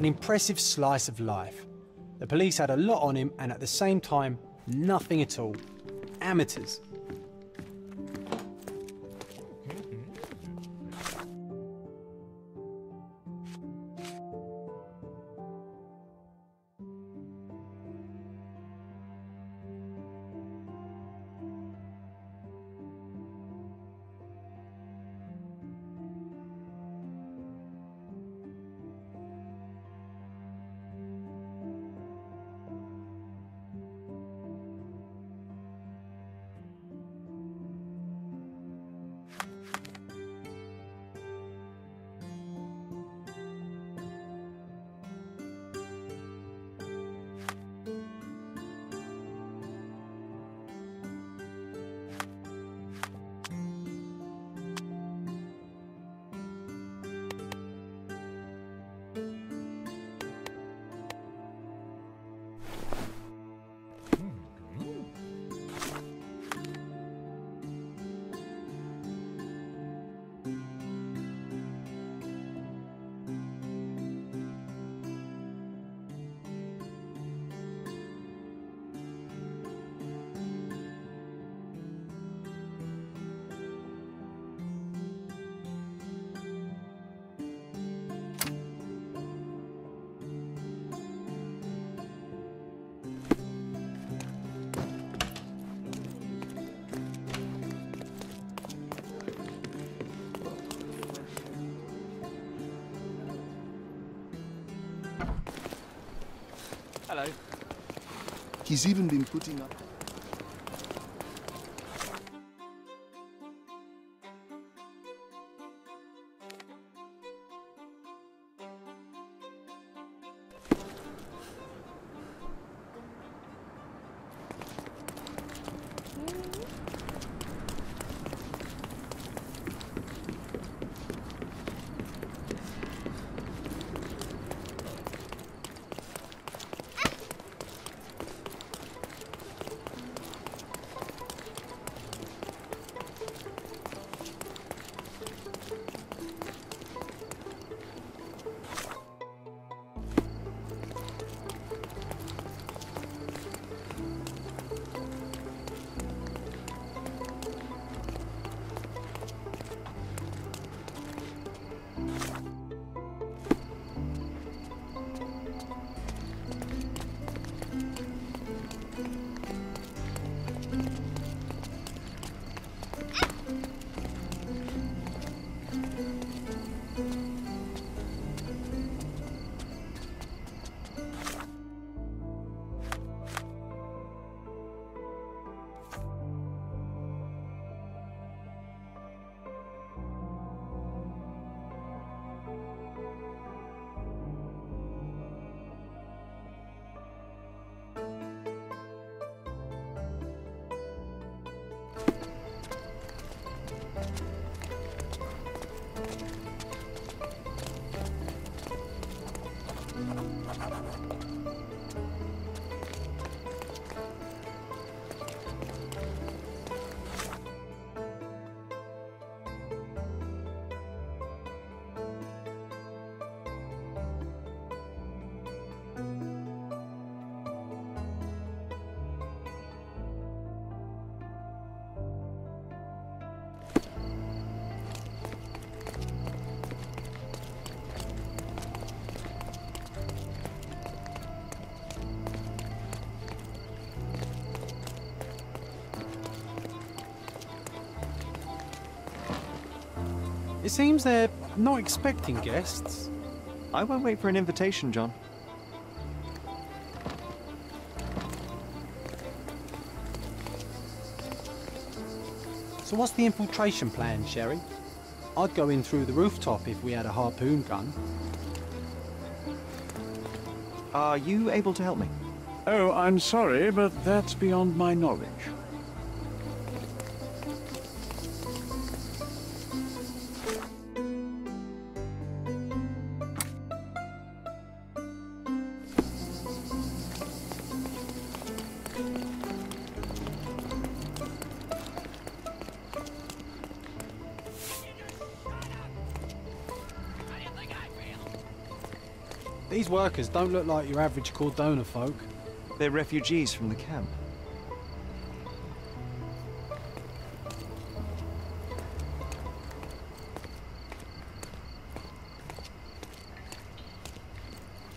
An impressive slice of life. The police had a lot on him and at the same time, nothing at all. Amateurs. He's even been putting up. It seems they're not expecting guests. I won't wait for an invitation, John. So what's the infiltration plan, Sherry? I'd go in through the rooftop if we had a harpoon gun. Are you able to help me? Oh, I'm sorry, but that's beyond my knowledge. These workers don't look like your average Cordona folk. They're refugees from the camp.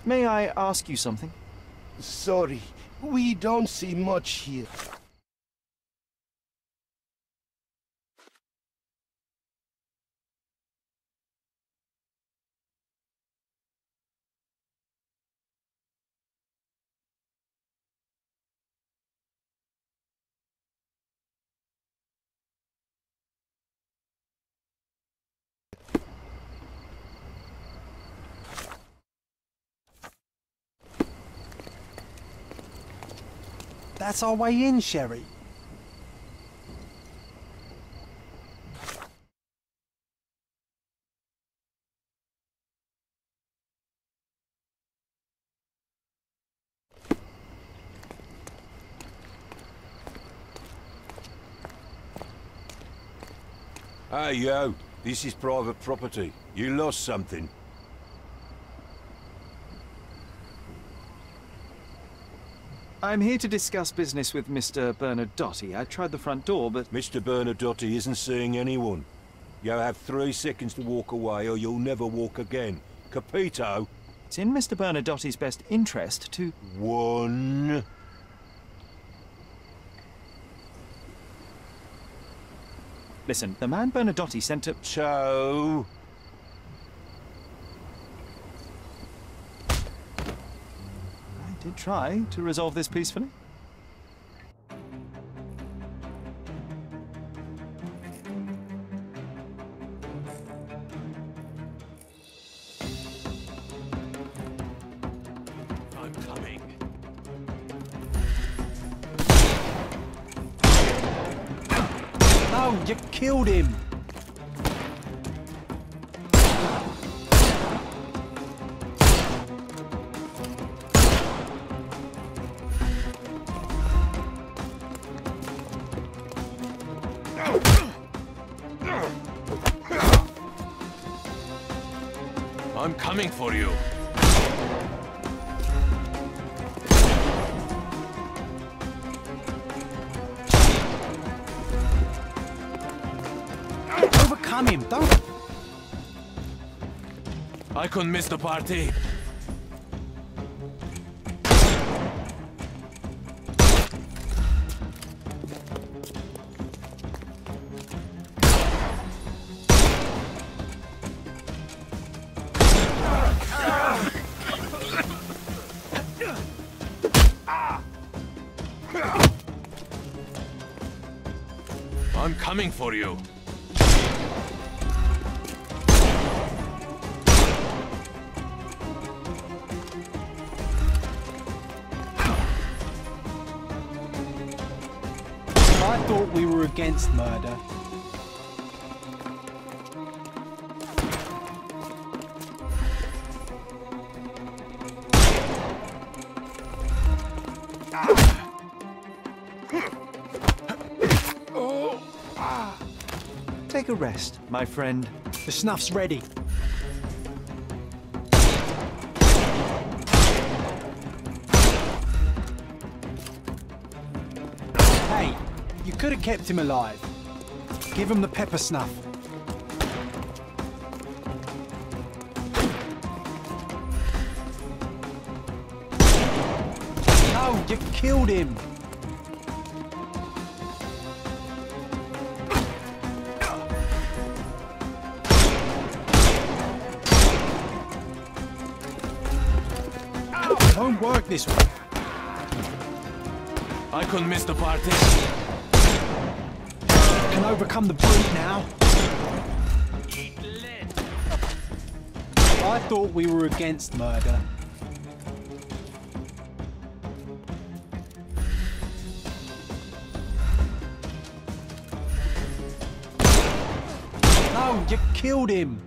May I ask you something? Sorry, we don't see much here. That's our way in, Sherry. Hey, yo. This is private property. You lost something. I'm here to discuss business with Mr. Bernadotti. I tried the front door, but Mr. Bernadotti isn't seeing anyone. You have three seconds to walk away or you'll never walk again. Capito? it's in Mr. Bernadotti's best interest to... One... Listen, the man Bernadotti sent to... Two... I did try to resolve this peacefully. Couldn't miss the party. I'm coming for you. Murder. Take a rest, my friend. The snuff's ready. Could have kept him alive. Give him the pepper snuff. No, you killed him. It won't work this way. I couldn't miss the party. Overcome the brute now. I thought we were against murder. No, you killed him.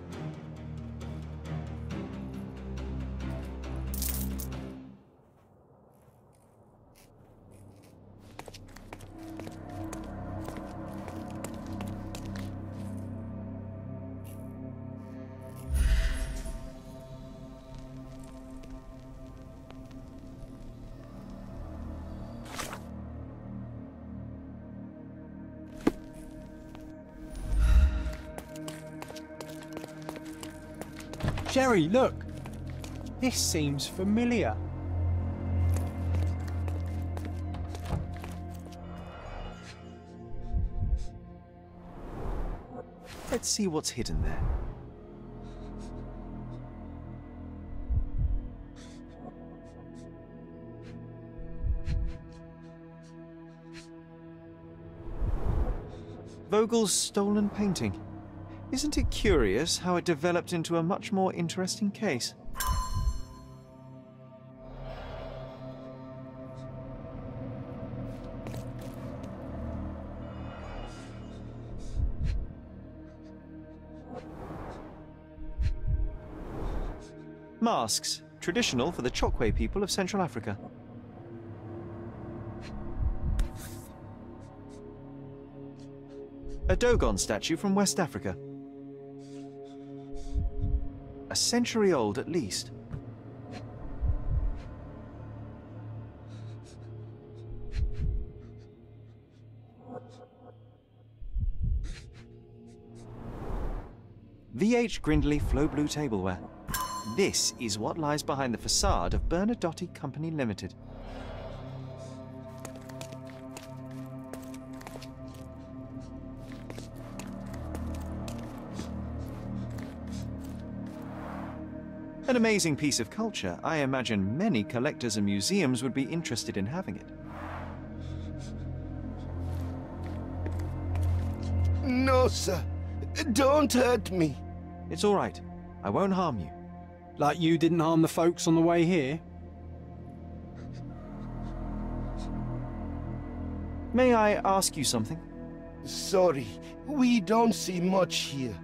Sherry, look! This seems familiar. Let's see what's hidden there. Vogel's stolen painting. Isn't it curious how it developed into a much more interesting case? Masks, traditional for the Chokwe people of Central Africa. A Dogon statue from West Africa. A century old at least. VH Grindley Flow Blue Tableware. This is what lies behind the facade of Bernadotti Company Limited. An amazing piece of culture. I imagine many collectors and museums would be interested in having it. No, sir. Don't hurt me. It's all right. I won't harm you. Like you didn't harm the folks on the way here? May I ask you something? Sorry, we don't see much here.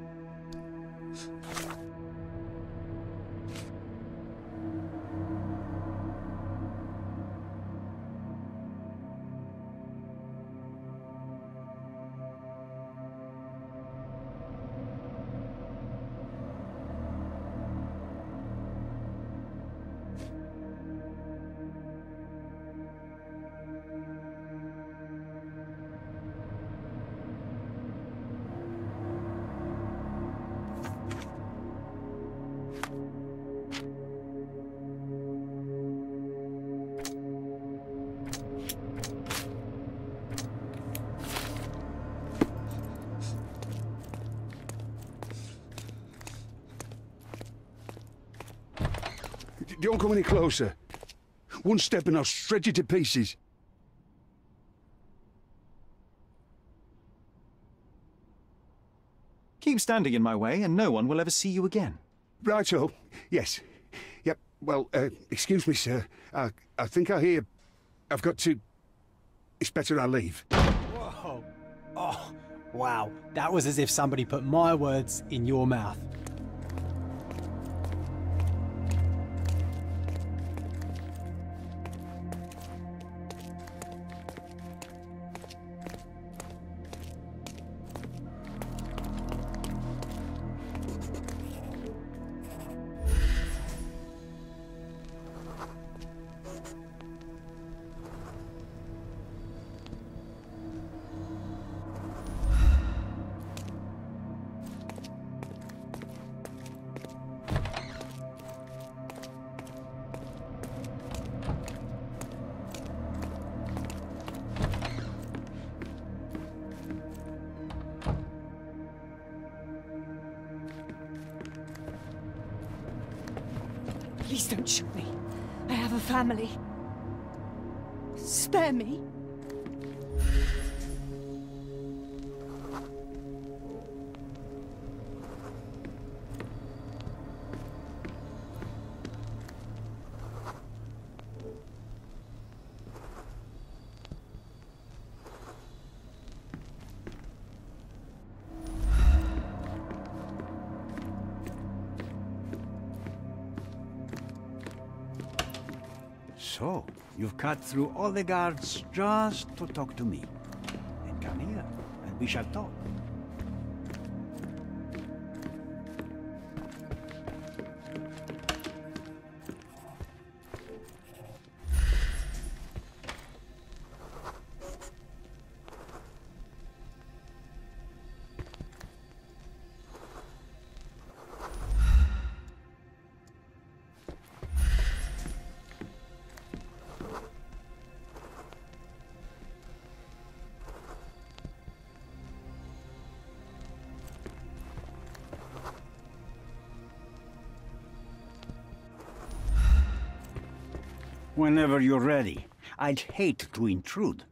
Don't come any closer. One step and I'll shred you to pieces. Keep standing in my way and no one will ever see you again. Righto. Yes. Yep. Well, uh, excuse me, sir. I, I think I hear... I've got to... It's better I leave. Whoa. Oh, wow. That was as if somebody put my words in your mouth. So, you've cut through all the guards just to talk to me. Then come here, and we shall talk. Whenever you're ready. I'd hate to intrude.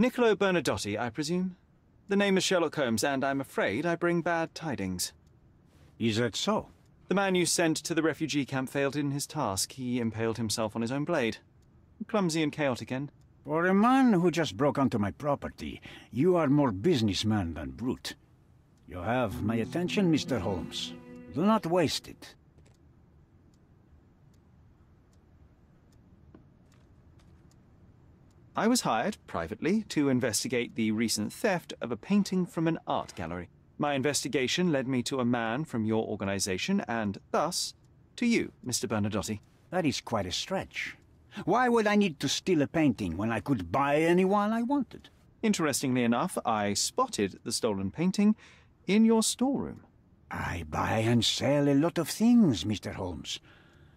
Niccolo Bernadotti, I presume? The name is Sherlock Holmes, and I'm afraid I bring bad tidings. Is that so? The man you sent to the refugee camp failed in his task. He impaled himself on his own blade. Clumsy and chaotic end. For a man who just broke onto my property, you are more businessman than brute. You have my attention, Mr. Holmes. Do not waste it. I was hired, privately, to investigate the recent theft of a painting from an art gallery. My investigation led me to a man from your organization, and thus, to you, Mr. Bernadotti. That is quite a stretch. Why would I need to steal a painting when I could buy any one I wanted? Interestingly enough, I spotted the stolen painting in your storeroom. I buy and sell a lot of things, Mr. Holmes.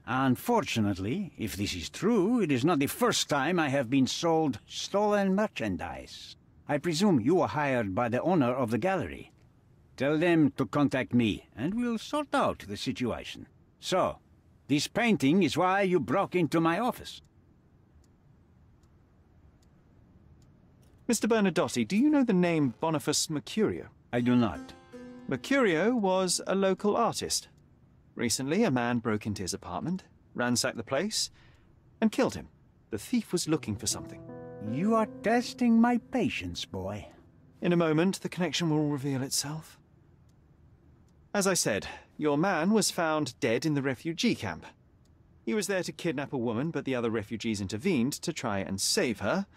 Unfortunately, if this is true, it is not the first time I have been sold stolen merchandise. I presume you were hired by the owner of the gallery. Tell them to contact me, and we'll sort out the situation. So, this painting is why you broke into my office. Mr. Bernadotti, do you know the name Boniface Mercurio? I do not. Mercurio was a local artist. Recently, a man broke into his apartment, ransacked the place, and killed him. The thief was looking for something. You are testing my patience, boy. In a moment, the connection will reveal itself. As I said, your man was found dead in the refugee camp. He was there to kidnap a woman, but the other refugees intervened to try and save her.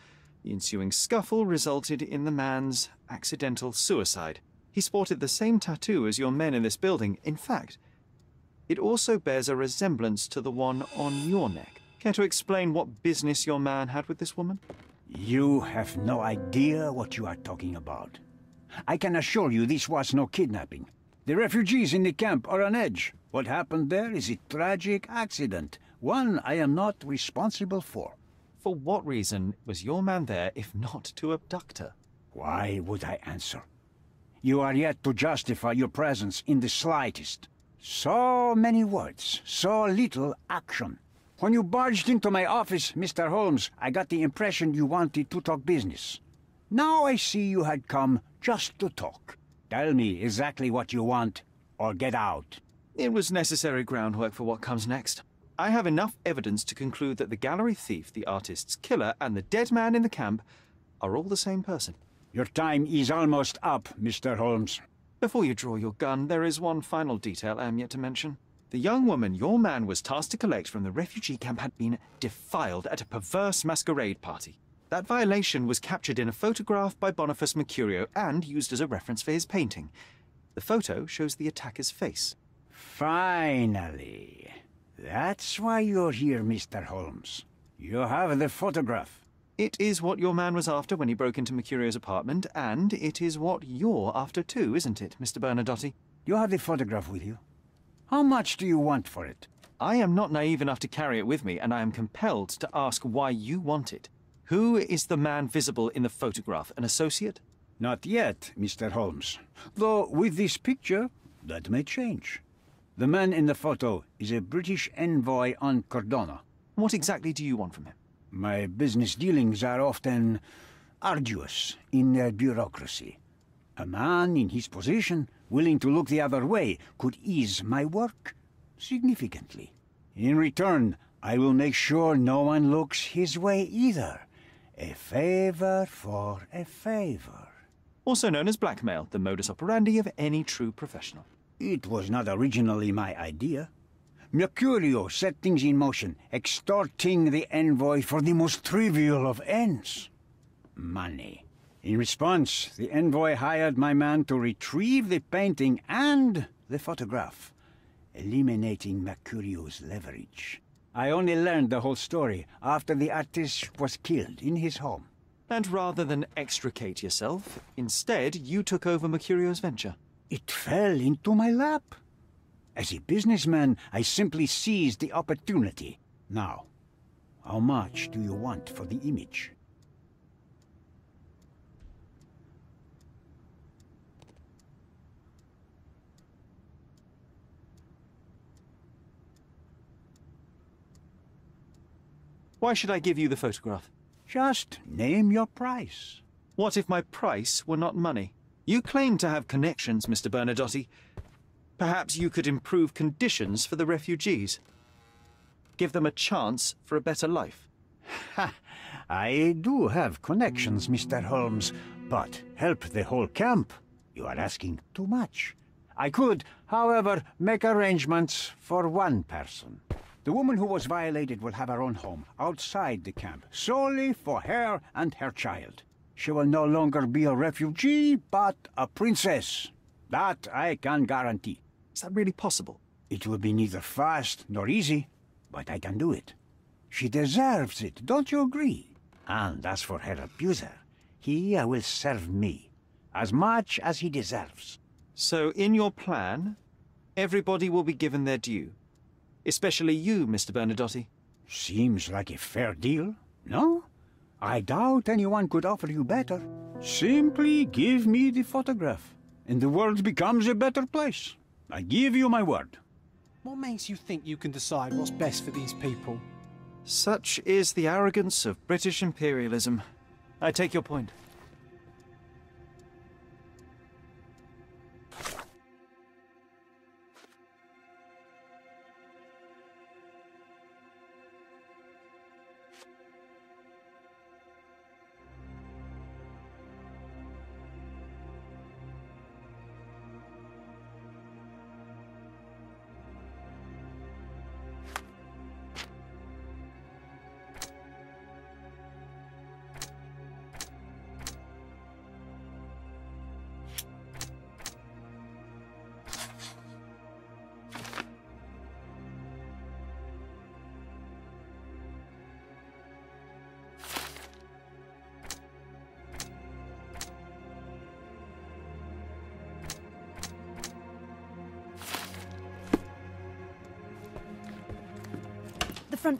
The ensuing scuffle resulted in the man's accidental suicide. He sported the same tattoo as your men in this building. In fact, it also bears a resemblance to the one on your neck. Care to explain what business your man had with this woman? You have no idea what you are talking about. I can assure you this was no kidnapping. The refugees in the camp are on edge. What happened there is a tragic accident, one I am not responsible for. For what reason was your man there if not to abduct her? Why would I answer? You are yet to justify your presence in the slightest. So many words, so little action. When you barged into my office, Mr. Holmes, I got the impression you wanted to talk business. Now I see you had come just to talk. Tell me exactly what you want, or get out. It was necessary groundwork for what comes next. I have enough evidence to conclude that the gallery thief, the artist's killer, and the dead man in the camp are all the same person. Your time is almost up, Mr. Holmes. Before you draw your gun, there is one final detail I am yet to mention. The young woman your man was tasked to collect from the refugee camp had been defiled at a perverse masquerade party. That violation was captured in a photograph by Boniface Mercurio and used as a reference for his painting. The photo shows the attacker's face. Finally. That's why you're here, Mr. Holmes. You have the photograph. It is what your man was after when he broke into Mercurio's apartment, and it is what you're after too, isn't it, Mr. Bernadotti? You have the photograph with you. How much do you want for it? I am not naive enough to carry it with me, and I am compelled to ask why you want it. Who is the man visible in the photograph? An associate? Not yet, Mr. Holmes. Though with this picture, that may change. The man in the photo is a British envoy on Cordona. What exactly do you want from him? My business dealings are often arduous in their bureaucracy. A man in his position, willing to look the other way, could ease my work significantly. In return, I will make sure no one looks his way either. A favor for a favor. Also known as blackmail, the modus operandi of any true professional. It was not originally my idea. Mercurio set things in motion, extorting the envoy for the most trivial of ends money. In response, the envoy hired my man to retrieve the painting and the photograph, eliminating Mercurio's leverage. I only learned the whole story after the artist was killed in his home. And rather than extricate yourself, instead you took over Mercurio's venture. It fell into my lap. As a businessman, I simply seized the opportunity. Now, how much do you want for the image? Why should I give you the photograph? Just name your price. What if my price were not money? You claim to have connections, Mr. Bernadotti. Perhaps you could improve conditions for the refugees. Give them a chance for a better life. Ha! I do have connections, Mr. Holmes, but help the whole camp? You are asking too much. I could, however, make arrangements for one person. The woman who was violated will have her own home, outside the camp, solely for her and her child. She will no longer be a refugee, but a princess. That I can guarantee. Is that really possible? It will be neither fast nor easy, but I can do it. She deserves it, don't you agree? And as for her abuser, he will serve me, as much as he deserves. So, in your plan, everybody will be given their due. Especially you, Mr. Bernadotti. Seems like a fair deal, no? I doubt anyone could offer you better. Simply give me the photograph, and the world becomes a better place. I give you my word. What makes you think you can decide what's best for these people? Such is the arrogance of British imperialism. I take your point.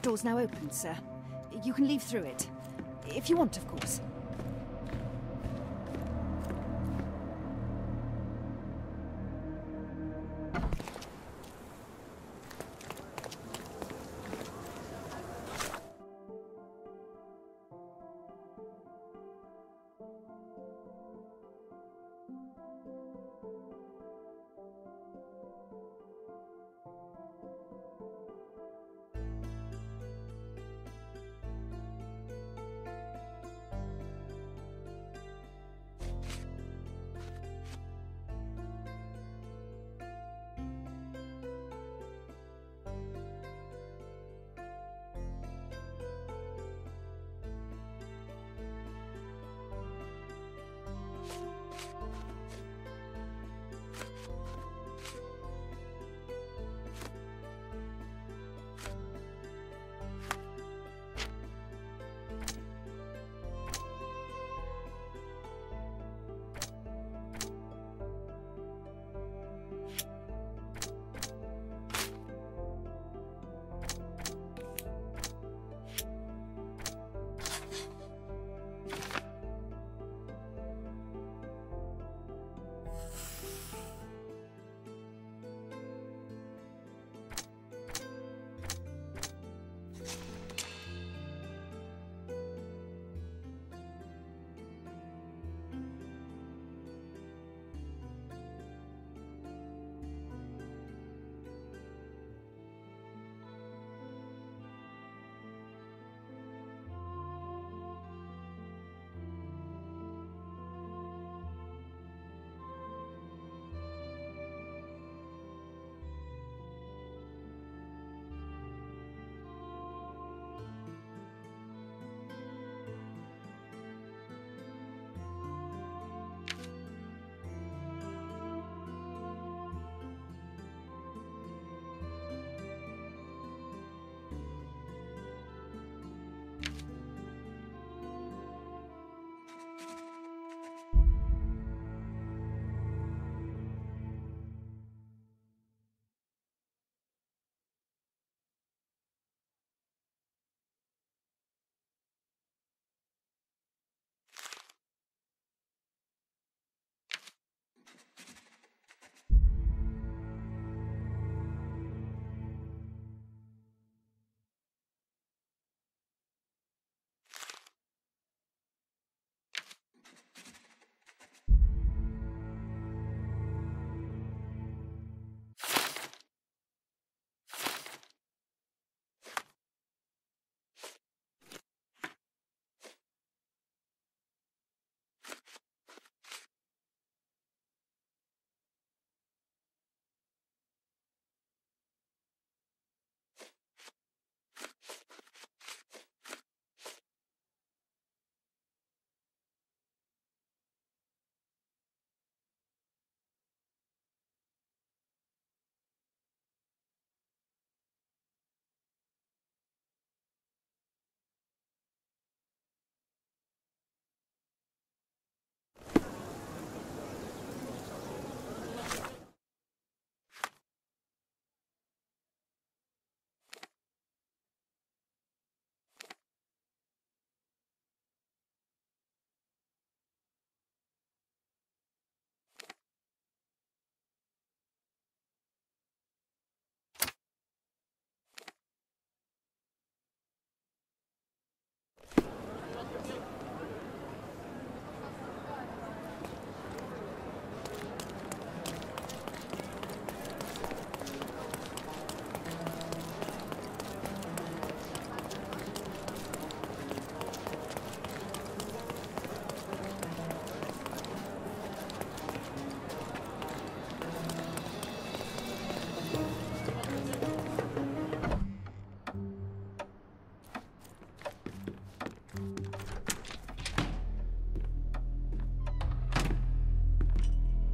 Door's now open, sir. You can leave through it. If you want, of course.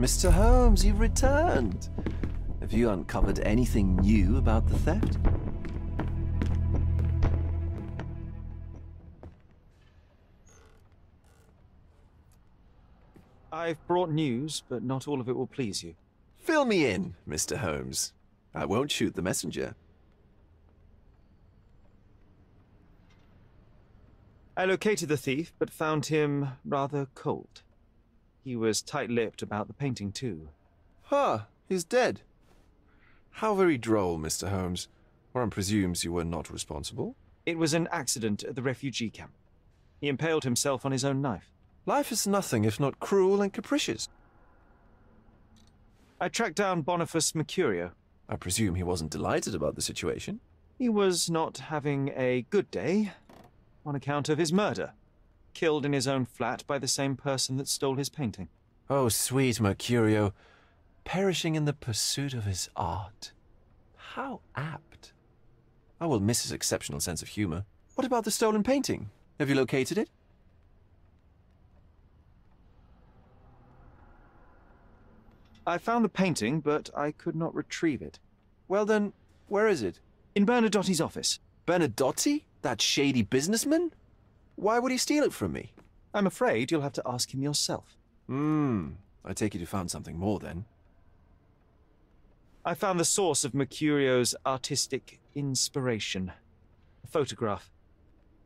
Mr. Holmes, you've returned. Have you uncovered anything new about the theft? I've brought news, but not all of it will please you. Fill me in, Mr. Holmes. I won't shoot the messenger. I located the thief, but found him rather cold. He was tight-lipped about the painting, too. Huh, he's dead. How very droll, Mr. Holmes. One presumes you were not responsible. It was an accident at the refugee camp. He impaled himself on his own knife. Life is nothing if not cruel and capricious. I tracked down Boniface Mercurio. I presume he wasn't delighted about the situation. He was not having a good day on account of his murder. Killed in his own flat by the same person that stole his painting. Oh, sweet Mercurio. Perishing in the pursuit of his art. How apt. Oh, I will miss his exceptional sense of humor. What about the stolen painting? Have you located it? I found the painting, but I could not retrieve it. Well then, where is it? In Bernadotti's office. Bernadotti? That shady businessman? Why would he steal it from me? I'm afraid you'll have to ask him yourself. Hmm. I take it you found something more then. I found the source of Mercurio's artistic inspiration. A photograph.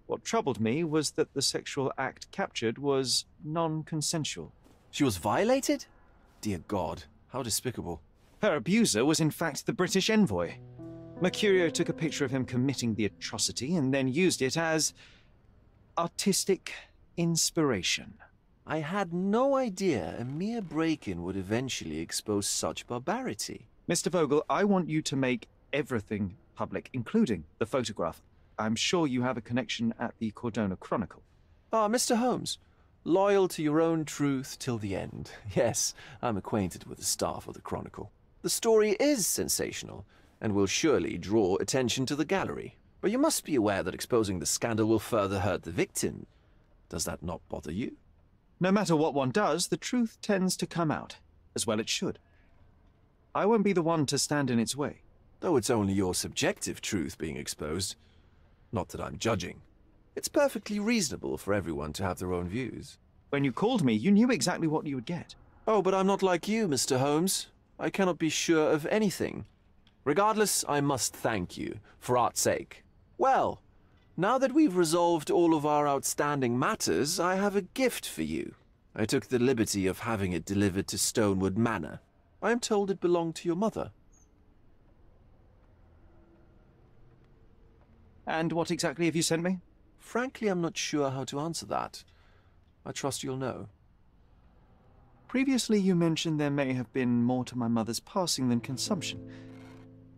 What troubled me was that the sexual act captured was non-consensual. She was violated? Dear God, how despicable. Her abuser was in fact the British envoy. Mercurio took a picture of him committing the atrocity and then used it as artistic inspiration. I had no idea a mere break-in would eventually expose such barbarity. Mr. Vogel, I want you to make everything public, including the photograph. I'm sure you have a connection at the Cordona Chronicle. Ah, Mr. Holmes. Loyal to your own truth till the end. Yes, I'm acquainted with the staff of the Chronicle. The story is sensational, and will surely draw attention to the gallery. But you must be aware that exposing the scandal will further hurt the victim. Does that not bother you? No matter what one does, the truth tends to come out, as well it should. I won't be the one to stand in its way. Though it's only your subjective truth being exposed. Not that I'm judging. It's perfectly reasonable for everyone to have their own views. When you called me, you knew exactly what you would get. Oh, but I'm not like you, Mr. Holmes. I cannot be sure of anything. Regardless, I must thank you, for art's sake. Well, now that we've resolved all of our outstanding matters, I have a gift for you. I took the liberty of having it delivered to Stonewood Manor. I am told it belonged to your mother. And what exactly have you sent me? Frankly, I'm not sure how to answer that. I trust you'll know. Previously, you mentioned there may have been more to my mother's passing than consumption.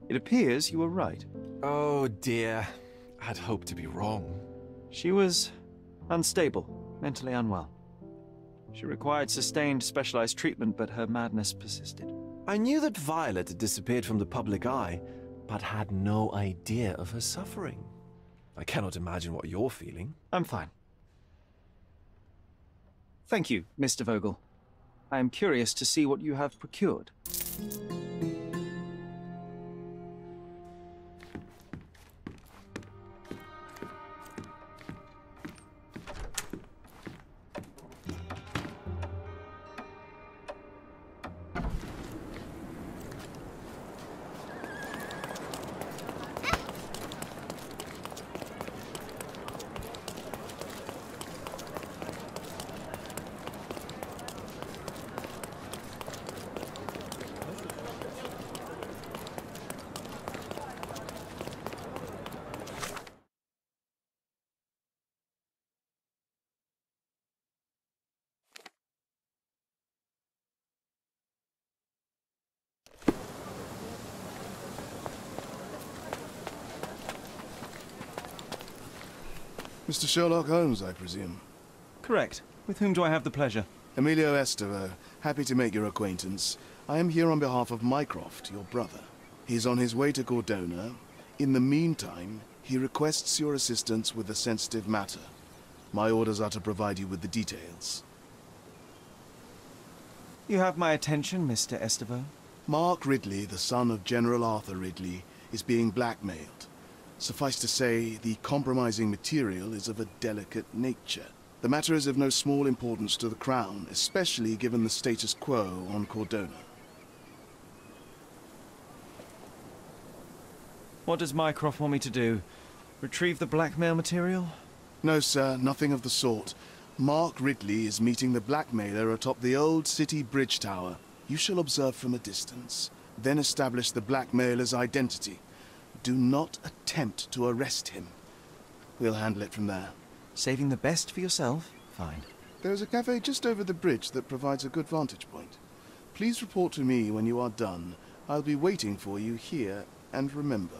It appears you were right. Oh dear. I'd hoped to be wrong. She was unstable, mentally unwell. She required sustained specialized treatment, but her madness persisted. I knew that Violet had disappeared from the public eye, but had no idea of her suffering. I cannot imagine what you're feeling. I'm fine. Thank you, Mr. Vogel. I am curious to see what you have procured. Mr. Sherlock Holmes, I presume. Correct. With whom do I have the pleasure? Emilio Estero. Happy to make your acquaintance. I am here on behalf of Mycroft, your brother. He's on his way to Cordona. In the meantime, he requests your assistance with a sensitive matter. My orders are to provide you with the details. You have my attention, Mr. Estevaux. Mark Ridley, the son of General Arthur Ridley, is being blackmailed. Suffice to say, the compromising material is of a delicate nature. The matter is of no small importance to the Crown, especially given the status quo on Cordona. What does Mycroft want me to do? Retrieve the blackmail material? No, sir, nothing of the sort. Mark Ridley is meeting the blackmailer atop the old city bridge tower. You shall observe from a distance, then establish the blackmailer's identity. Do not attempt to arrest him. We'll handle it from there. Saving the best for yourself? Fine. There's a cafe just over the bridge that provides a good vantage point. Please report to me when you are done. I'll be waiting for you here, and remember,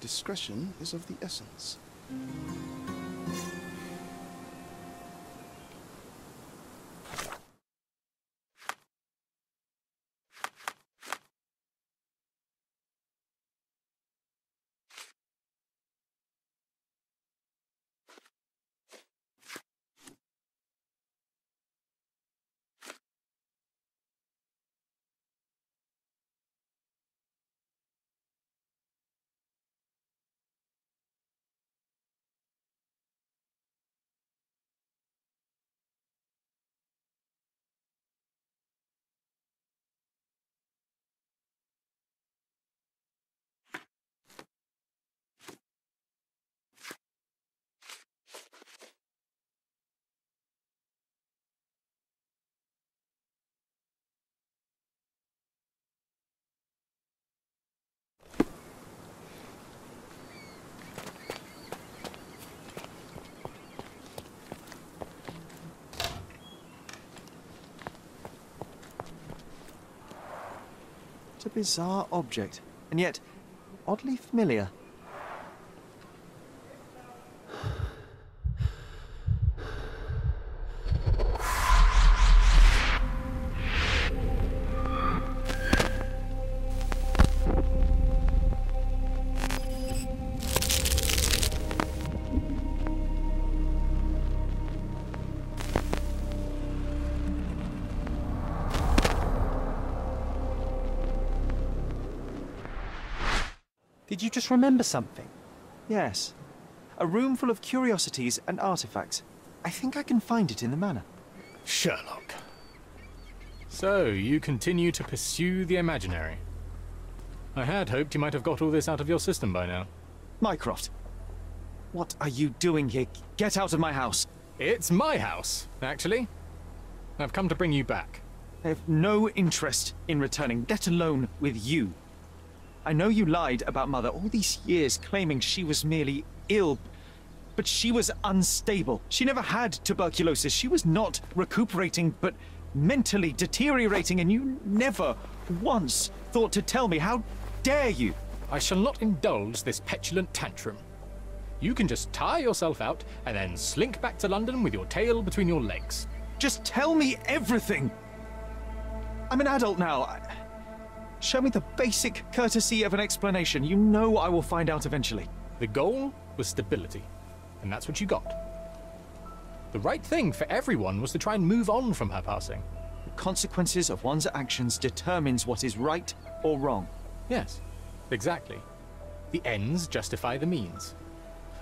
discretion is of the essence. A bizarre object, and yet oddly familiar. Did you just remember something? Yes. A room full of curiosities and artifacts. I think I can find it in the manor. Sherlock. So, you continue to pursue the imaginary. I had hoped you might have got all this out of your system by now. Mycroft, what are you doing here? Get out of my house. It's my house, actually. I've come to bring you back. I have no interest in returning, let alone with you. I know you lied about Mother all these years, claiming she was merely ill, but she was unstable. She never had tuberculosis. She was not recuperating, but mentally deteriorating, and you never once thought to tell me. How dare you? I shall not indulge this petulant tantrum. You can just tire yourself out and then slink back to London with your tail between your legs. Just tell me everything. I'm an adult now. Show me the basic courtesy of an explanation. You know I will find out eventually. The goal was stability, and that's what you got. The right thing for everyone was to try and move on from her passing. The consequences of one's actions determines what is right or wrong. Yes, exactly. The ends justify the means.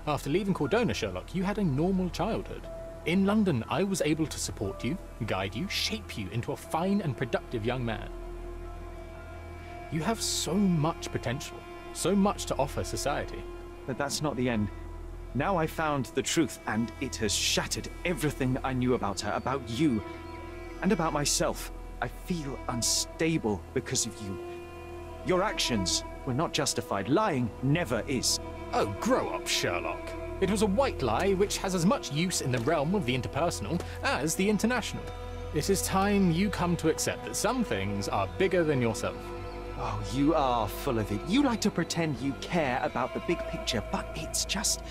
After leaving Cordona, Sherlock, you had a normal childhood. In London, I was able to support you, guide you, shape you into a fine and productive young man. You have so much potential, so much to offer society. But that's not the end. Now I found the truth, and it has shattered everything I knew about her, about you, and about myself. I feel unstable because of you. Your actions were not justified. Lying never is. Oh, grow up, Sherlock. It was a white lie which has as much use in the realm of the interpersonal as the international. It is time you come to accept that some things are bigger than yourself. Oh, you are full of it. You like to pretend you care about the big picture, but it's just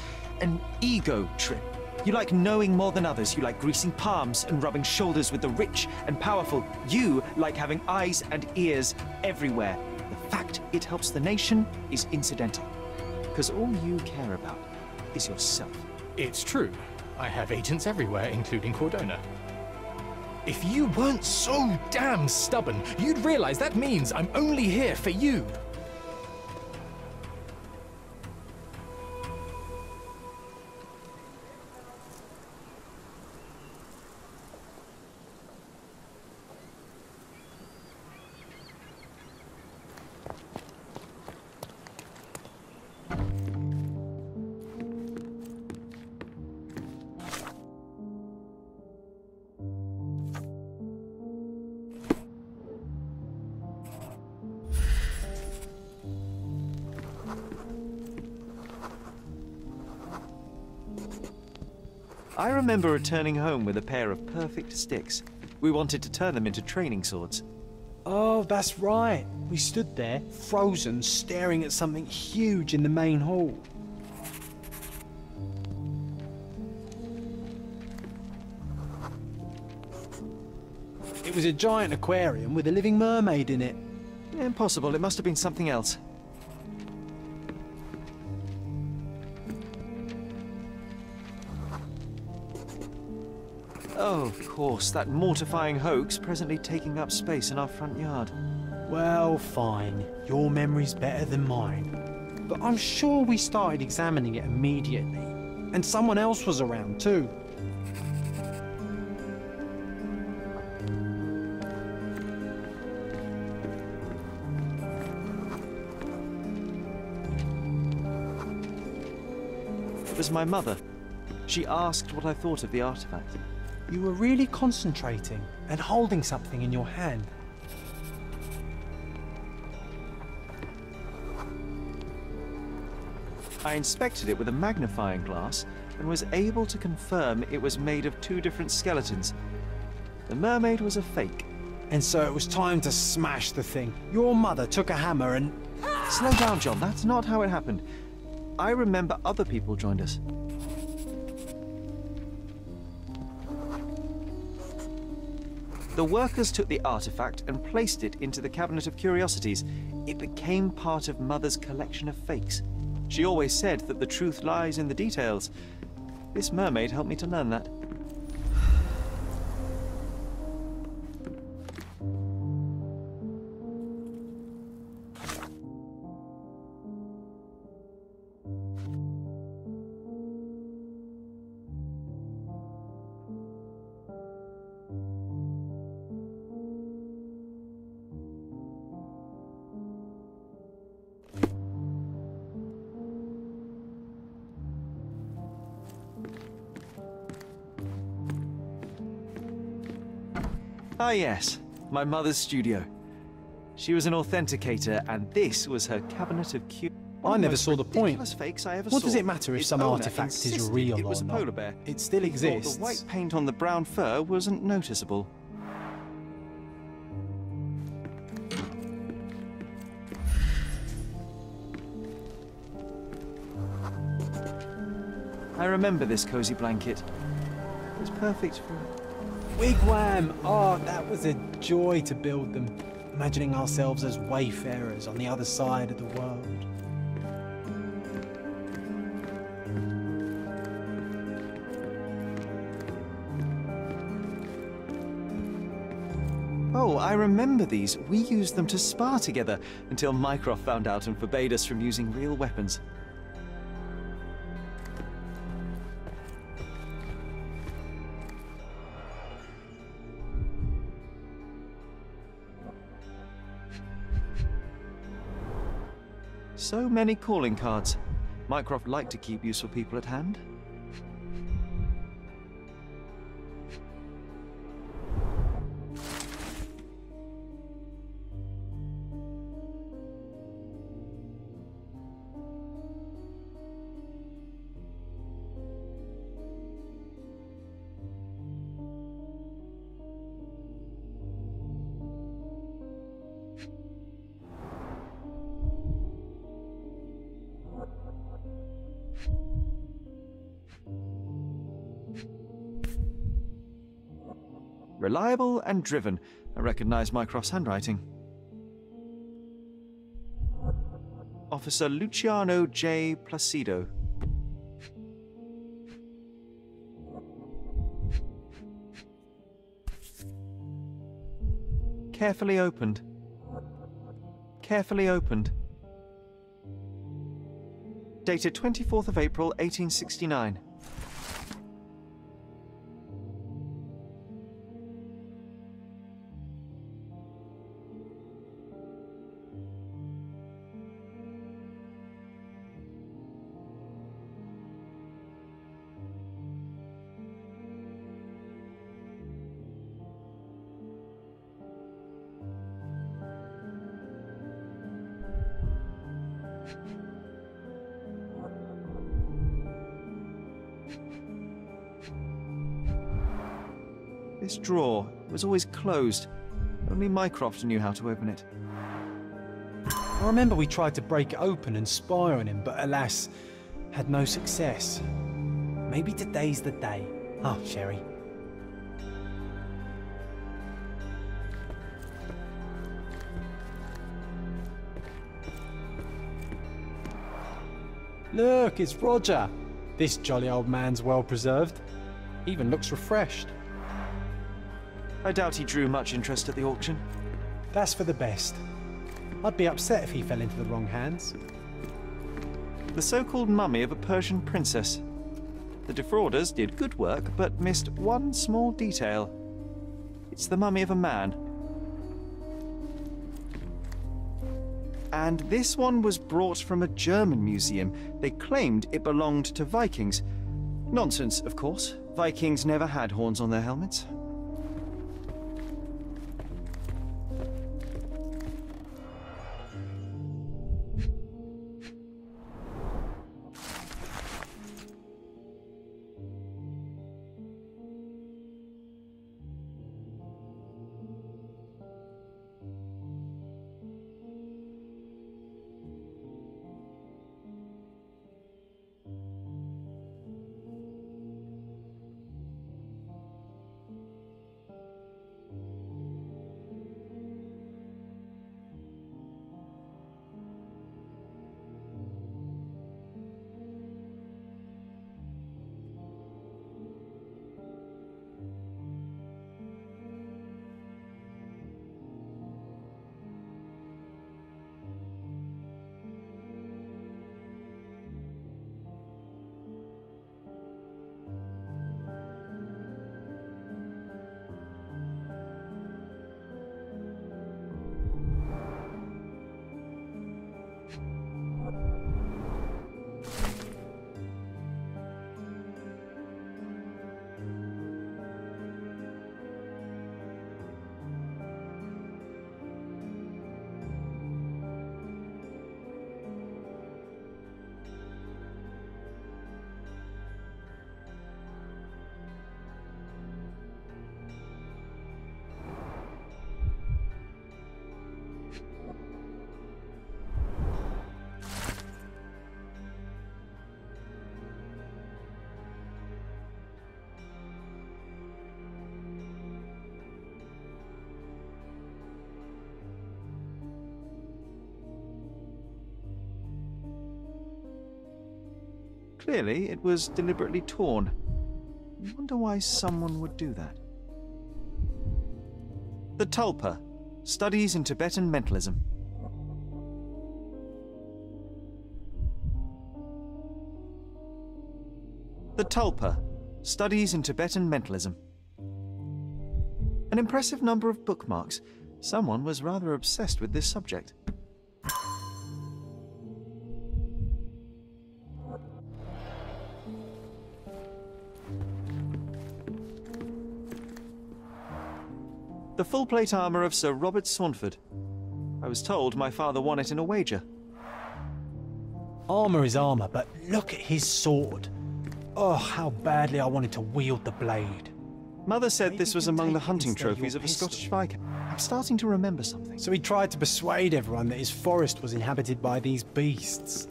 an ego trip. You like knowing more than others. You like greasing palms and rubbing shoulders with the rich and powerful. You like having eyes and ears everywhere. The fact it helps the nation is incidental. Because all you care about is yourself. It's true. I have agents everywhere, including Cordona. If you weren't so damn stubborn, you'd realize that means I'm only here for you. I remember returning home with a pair of perfect sticks. We wanted to turn them into training swords. Oh, that's right. We stood there, frozen, staring at something huge in the main hall. It was a giant aquarium with a living mermaid in it. Impossible, it must have been something else. Oh, of course, that mortifying hoax presently taking up space in our front yard. Well, fine. Your memory's better than mine. But I'm sure we started examining it immediately. And someone else was around too. It was my mother. She asked what I thought of the artifact. You were really concentrating and holding something in your hand. I inspected it with a magnifying glass and was able to confirm it was made of two different skeletons. The mermaid was a fake. And so it was time to smash the thing. Your mother took a hammer and. Slow down, John. That's not how it happened. I remember other people joined us. The workers took the artifact and placed it into the Cabinet of Curiosities. It became part of Mother's collection of fakes. She always said that the truth lies in the details. This mermaid helped me to learn that. Yes, my mother's studio. She was an authenticator, and this was her cabinet of Q. I never saw the point. Fakes I ever What does it matter if some artifact is real It was or a not? polar bear. It still exists. The white paint on the brown fur wasn't noticeable. I remember this cozy blanket. It was perfect for Wigwam! Oh, that was a joy to build them. Imagining ourselves as wayfarers on the other side of the world. Oh, I remember these. We used them to spar together until Mycroft found out and forbade us from using real weapons. So many calling cards. Mycroft liked to keep useful people at hand. Reliable and driven. I recognize Mycroft's handwriting. Officer Luciano J. Placido. Carefully opened. Carefully opened. Dated 24th of April, 1869. Was always closed. Only Mycroft knew how to open it. I remember we tried to break it open and spy on him, but alas, had no success. Maybe today's the day. Oh, Sherry. Look, it's Roger. This jolly old man's well preserved. Even looks refreshed. I doubt he drew much interest at the auction. That's for the best. I'd be upset if he fell into the wrong hands. The so called mummy of a Persian princess. The defrauders did good work, but missed one small detail. It's the mummy of a man. And this one was brought from a German museum. They claimed it belonged to Vikings. Nonsense, of course. Vikings never had horns on their helmets. Clearly, it was deliberately torn. I wonder why someone would do that. The Tulpa Studies in Tibetan Mentalism. The Tulpa Studies in Tibetan Mentalism. An impressive number of bookmarks. Someone was rather obsessed with this subject. Full plate armour of Sir Robert Swanford. I was told my father won it in a wager. Armour is armour, but look at his sword. Oh, how badly I wanted to wield the blade. Mother said Maybe this was among the hunting trophies of a. Scottish Viking. I'm starting to remember something. So he tried to persuade everyone that his forest was inhabited by these beasts.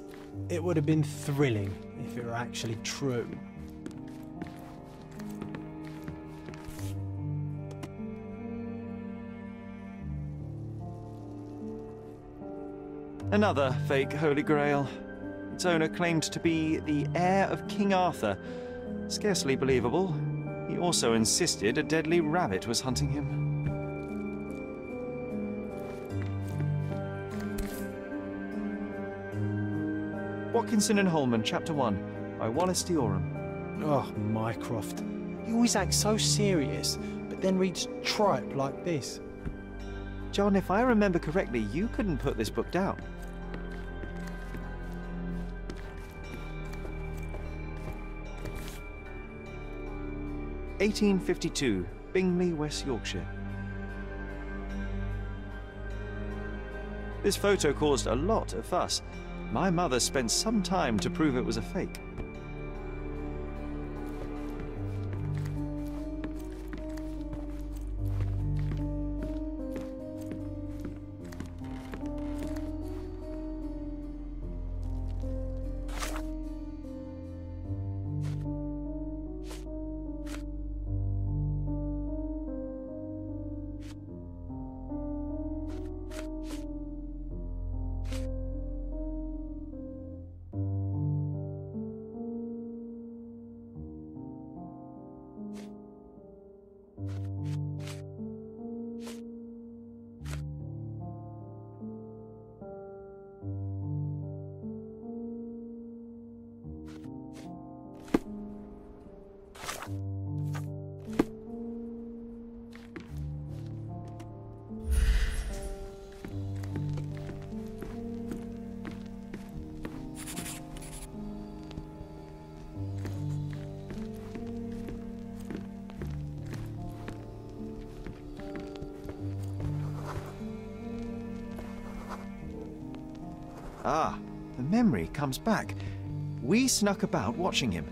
It would have been thrilling if it were actually true. Another fake Holy Grail. Its owner claimed to be the heir of King Arthur. Scarcely believable. He also insisted a deadly rabbit was hunting him. Watkinson and Holman, Chapter 1, by Wallace Dioram. Oh, Mycroft. He always acts so serious, but then reads tripe like this. John, if I remember correctly, you couldn't put this book down. Eighteen fifty-two, Bingley, West Yorkshire. This photo caused a lot of fuss. My mother spent some time to prove it was a fake. Comes back. We snuck about watching him.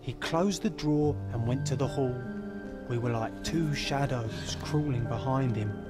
He closed the drawer and went to the hall. We were like two shadows crawling behind him.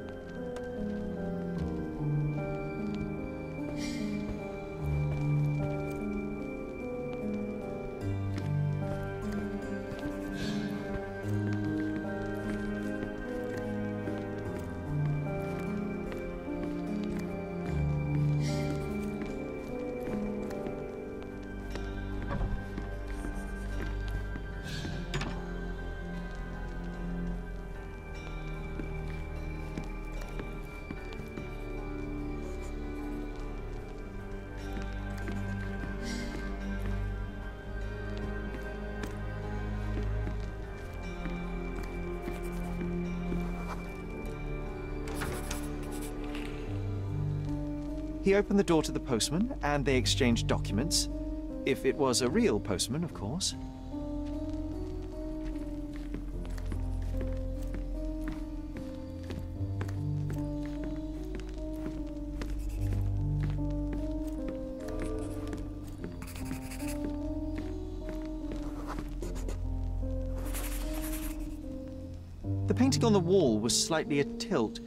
He opened the door to the postman, and they exchanged documents. If it was a real postman, of course. The painting on the wall was slightly at tilt.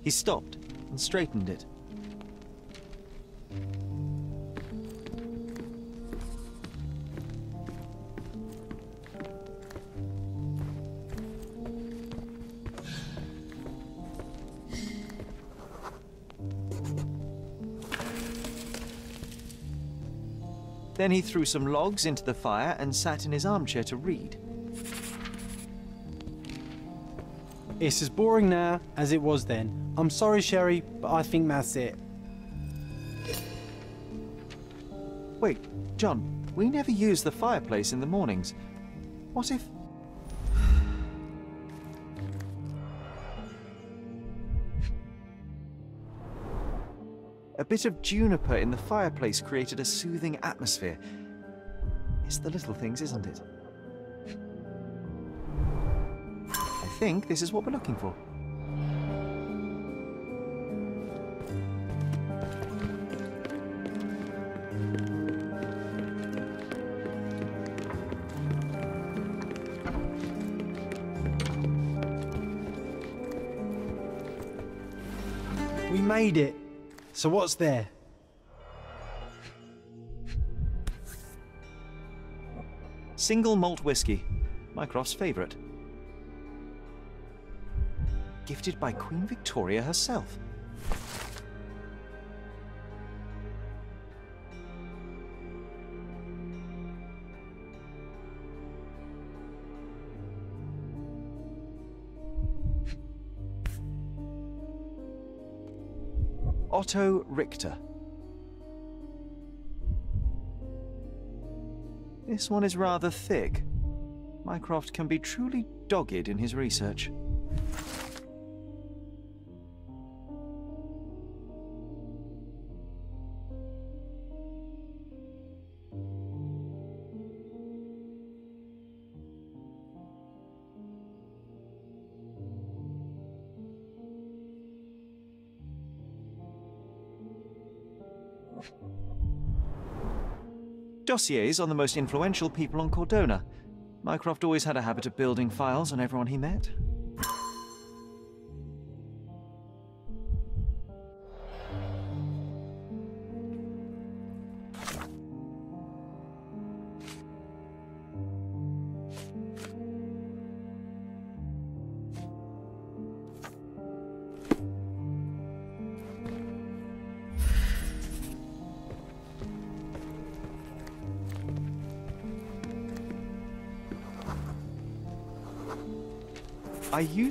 He stopped and straightened it. Then he threw some logs into the fire and sat in his armchair to read. It's as boring now as it was then. I'm sorry, Sherry, but I think that's it. Wait, John, we never use the fireplace in the mornings. What if... bit of juniper in the fireplace created a soothing atmosphere. It's the little things, isn't it? I think this is what we're looking for. We made it. So what's there? Single malt whiskey, Mycroft's favourite. Gifted by Queen Victoria herself. Otto Richter. This one is rather thick. Mycroft can be truly dogged in his research. Dossiers on the most influential people on Cordona. Mycroft always had a habit of building files on everyone he met.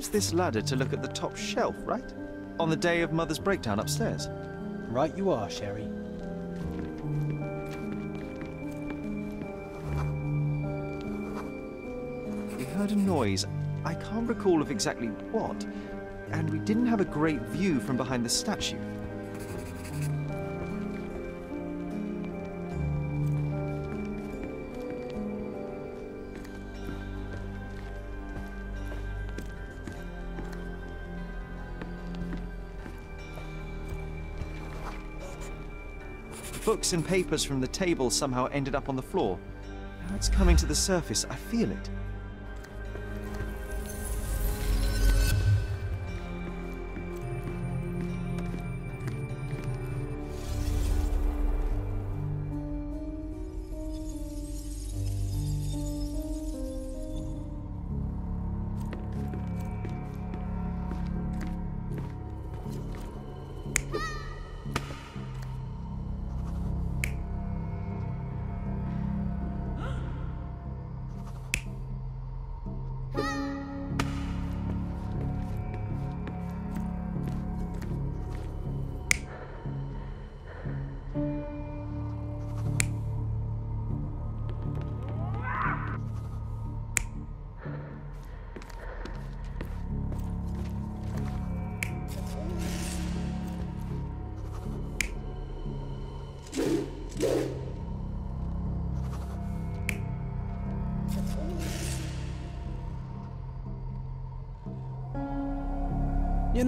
I used this ladder to look at the top shelf, right? On the day of Mother's breakdown upstairs. Right you are, Sherry. We heard a noise. I can't recall of exactly what. And we didn't have a great view from behind the statue. Books and papers from the table somehow ended up on the floor. Now it's coming to the surface. I feel it.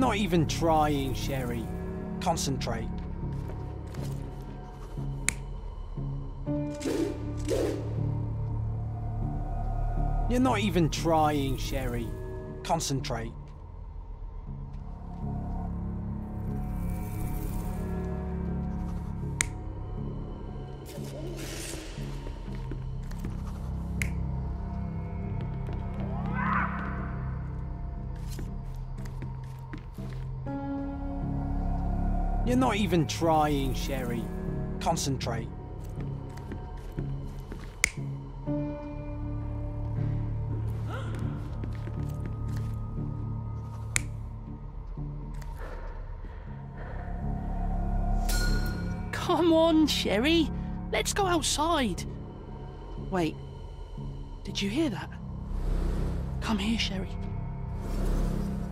Not even trying, Sherry. Concentrate. You're not even trying, Sherry. Concentrate. You're not even trying, Sherry. Concentrate. Come on, Sherry. Let's go outside. Wait. Did you hear that? Come here, Sherry.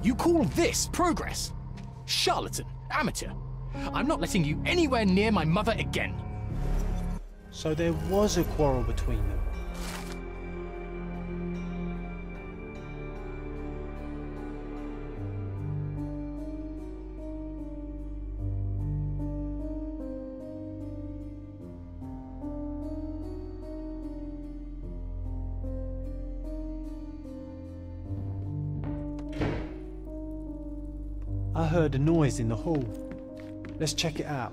You call this progress? Charlatan, amateur. I'm not letting you anywhere near my mother again. So there was a quarrel between them. I heard a noise in the hall. Let's check it out.